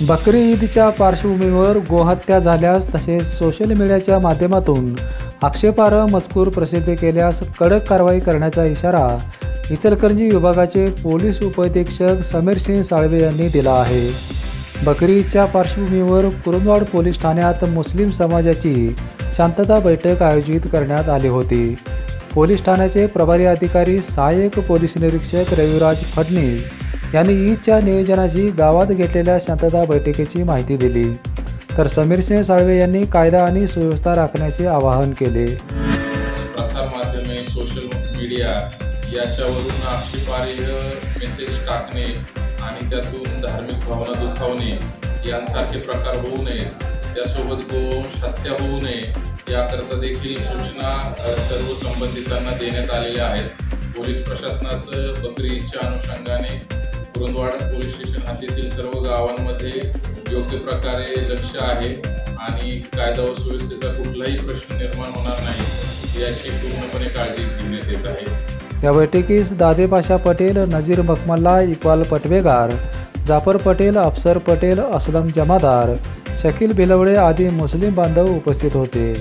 बकरी ईदच्या पार्श्वभूमीवर गोहत्या झाल्यास तसेच सोशल मीडियाच्या माध्यमातून आक्षेपार्ह मजकूर प्रसिद्ध केल्यास कडक कारवाई करण्याचा इशारा इचलकरंजी विभागाचे पोलीस उपअधीक्षक समीर सिंह साळवे यांनी दिला आहे. बकरी ईदच्या पार्श्वभूमीवर कुरुंदवाड पोलीस ठाण्यात मुस्लिम समाजाची शांतता बैठक आयोजित करण्यात आली होती. पोलीस ठाण्याचे प्रभारी अधिकारी सहाय्यक पोलीस निरीक्षक रविराज फडणीस यांनी ईदच्या नियोजनाची गावात घेतलेल्या शांतता बैठकीची माहिती दिली. तर समीर सिंह साळवे यांनी कायदा आणि सुव्यवस्था राखण्याचे आवाहन केले. प्रसार माध्यमे सोशल मीडिया याच्यावरून आक्षेपार्ह मेसेज टाकणे आणि त्यातून धार्मिक भावना दुखावणे यांसारखे प्रकार होऊ नयेत त्यासोबत गोवंश हत्या होऊ नये याकरता देखील सूचना सर्व संबंधितांना देण्यात आलेल्या आहेत. पोलीस प्रशासनाचं बकरी ईदच्या अनुषंगाने कुरुंदवाड पोलीस स्टेशन हद्दीतील सर्व गावांमध्ये योग्य प्रकारे लक्ष आहे आणि कायदा व सुव्यवस्थेचा कुठलाही प्रश्न निर्माण होणार नाही याची पूर्णपणे काळजी घेण्यात येत आहे. या बैठकीस दादे पाशा पटेल नजीर मखमल्ला इक्बाल पटवेगार जाफर पटेल अफसर पटेल असलम जमादार शकील भिलवडे आदी मुस्लिम बांधव उपस्थित होते.